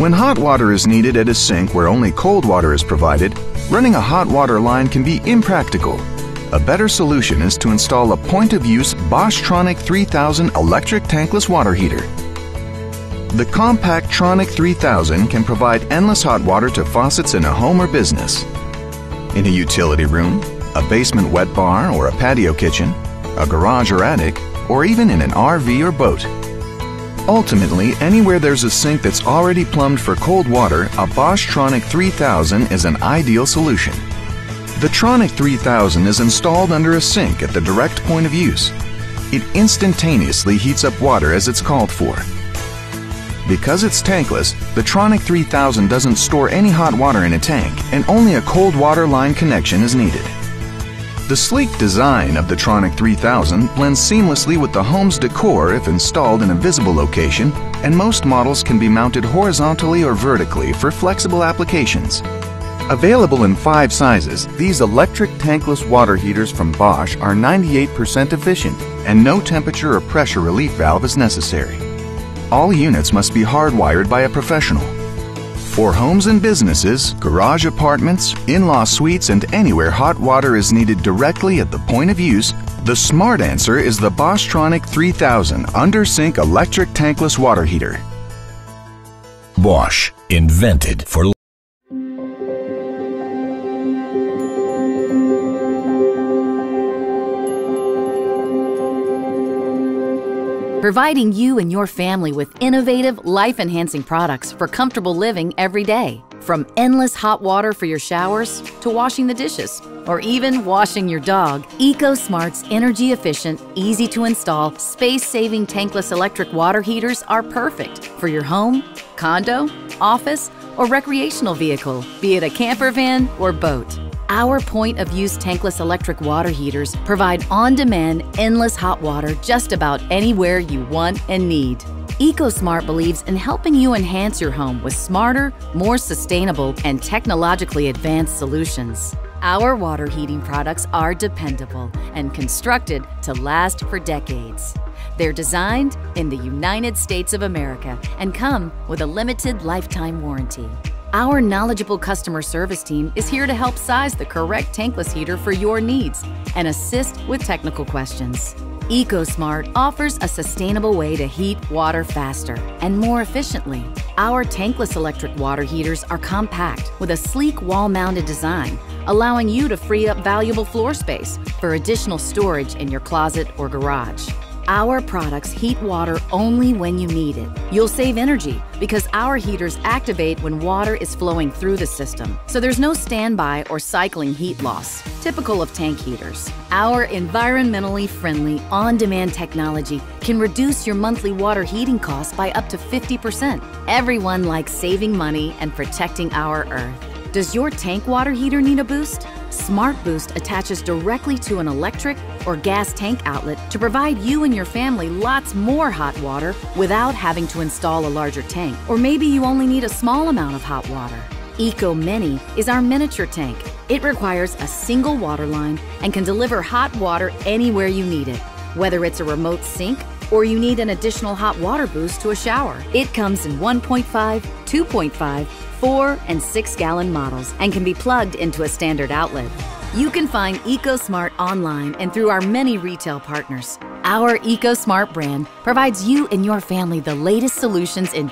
When hot water is needed at a sink where only cold water is provided, running a hot water line can be impractical. A better solution is to install a point-of-use Bosch Tronic 3000 electric tankless water heater. The compact Tronic 3000 can provide endless hot water to faucets in a home or business. In a utility room, a basement wet bar or a patio kitchen, a garage or attic, or even in an RV or boat. Ultimately, anywhere there's a sink that's already plumbed for cold water, a Bosch Tronic 3000 is an ideal solution. The Tronic 3000 is installed under a sink at the direct point of use. It instantaneously heats up water as it's called for. Because it's tankless, the Tronic 3000 doesn't store any hot water in a tank and only a cold water line connection is needed. The sleek design of the Tronic 3000 blends seamlessly with the home's decor if installed in a visible location, and most models can be mounted horizontally or vertically for flexible applications. Available in five sizes, these electric tankless water heaters from Bosch are 98% efficient and no temperature or pressure relief valve is necessary. All units must be hardwired by a professional. For homes and businesses, garage apartments, in-law suites, and anywhere hot water is needed directly at the point of use, the smart answer is the Bosch Tronic 3000 under sink electric tankless water heater. Bosch, invented for providing you and your family with innovative, life enhancing products for comfortable living every day. From endless hot water for your showers to washing the dishes or even washing your dog, EcoSmart's energy efficient, easy to install, space saving tankless electric water heaters are perfect for your home, condo, office, or recreational vehicle, be it a camper van or boat. Our point of use tankless electric water heaters provide on demand, endless hot water just about anywhere you want and need. EcoSmart believes in helping you enhance your home with smarter, more sustainable, and technologically advanced solutions. Our water heating products are dependable and constructed to last for decades. They're designed in the United States of America and come with a limited lifetime warranty. Our knowledgeable customer service team is here to help size the correct tankless heater for your needs and assist with technical questions. EcoSmart offers a sustainable way to heat water faster and more efficiently. Our tankless electric water heaters are compact with a sleek wall-mounted design, allowing you to free up valuable floor space for additional storage in your closet or garage. Our products heat water only when you need it. You'll save energy because our heaters activate when water is flowing through the system, so there's no standby or cycling heat loss, typical of tank heaters. Our environmentally friendly, on demand technology can reduce your monthly water heating costs by up to 50%. Everyone likes saving money and protecting our Earth. Does your tank water heater need a boost? Smart Boost attaches directly to an electric or gas tank outlet to provide you and your family lots more hot water without having to install a larger tank. Or maybe you only need a small amount of hot water. Eco Mini is our miniature tank. It requires a single water line and can deliver hot water anywhere you need it, whether it's a remote sink or you need an additional hot water boost to a shower. It comes in 1.5, 2.5, 4, and 6 gallon models and can be plugged into a standard outlet. You can find EcoSmart online and through our many retail partners. Our EcoSmart brand provides you and your family the latest solutions in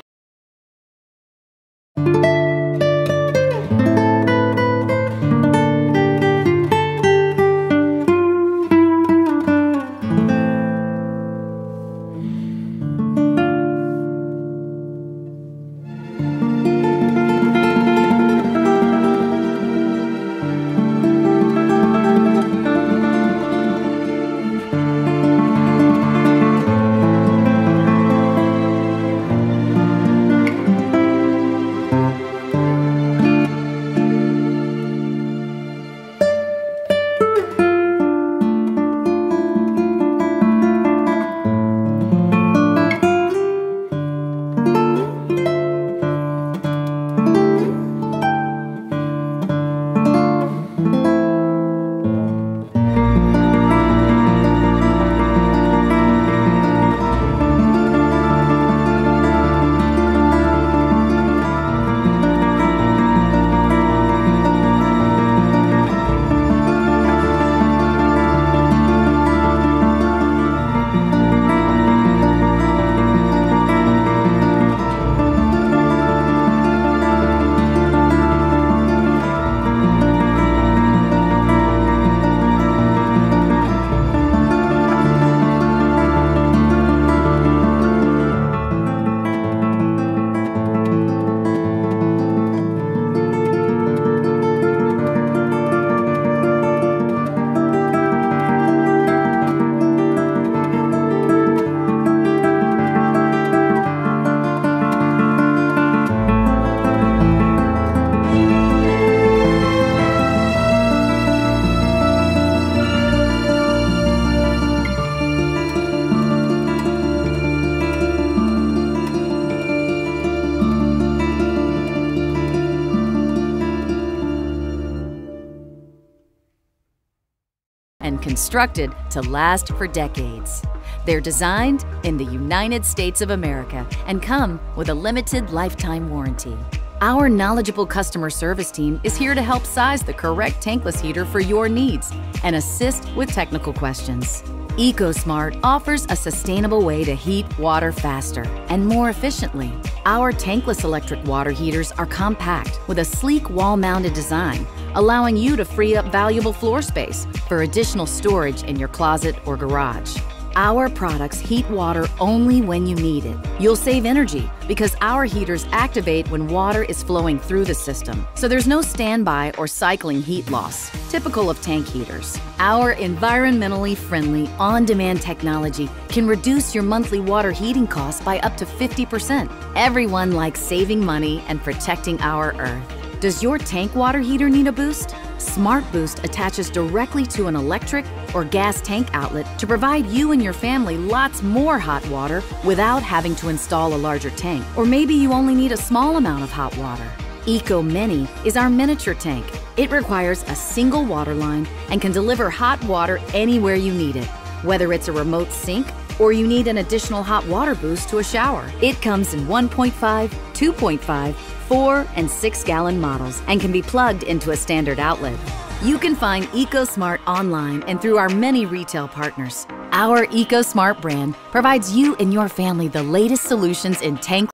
constructed to last for decades. They're designed in the United States of America and come with a limited lifetime warranty. Our knowledgeable customer service team is here to help size the correct tankless heater for your needs and assist with technical questions. EcoSmart offers a sustainable way to heat water faster and more efficiently. Our tankless electric water heaters are compact with a sleek wall-mounted design, allowing you to free up valuable floor space for additional storage in your closet or garage. Our products heat water only when you need it. You'll save energy because our heaters activate when water is flowing through the system, so there's no standby or cycling heat loss, typical of tank heaters. Our environmentally friendly, on demand technology can reduce your monthly water heating costs by up to 50%. Everyone likes saving money and protecting our Earth. Does your tank water heater need a boost? Smart Boost attaches directly to an electric or gas tank outlet to provide you and your family lots more hot water without having to install a larger tank. Or maybe you only need a small amount of hot water. Eco Mini is our miniature tank. It requires a single water line and can deliver hot water anywhere you need it, whether it's a remote sink or you need an additional hot water boost to a shower. It comes in 1.5, 2.5, 4, and 6 gallon models and can be plugged into a standard outlet. You can find EcoSmart online and through our many retail partners. Our EcoSmart brand provides you and your family the latest solutions in tank.